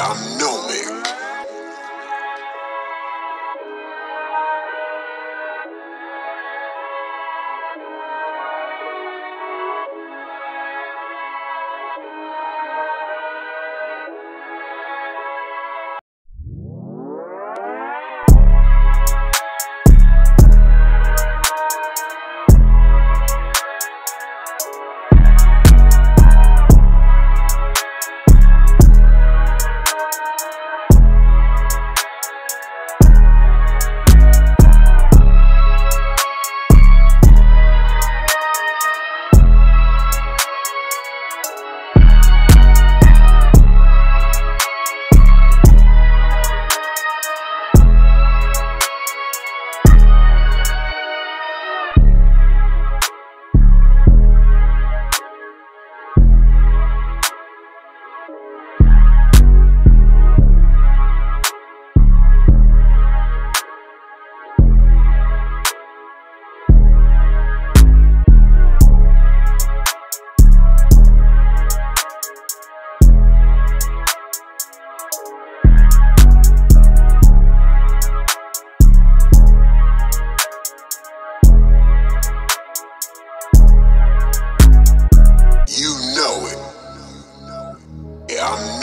Nomik. Know I'm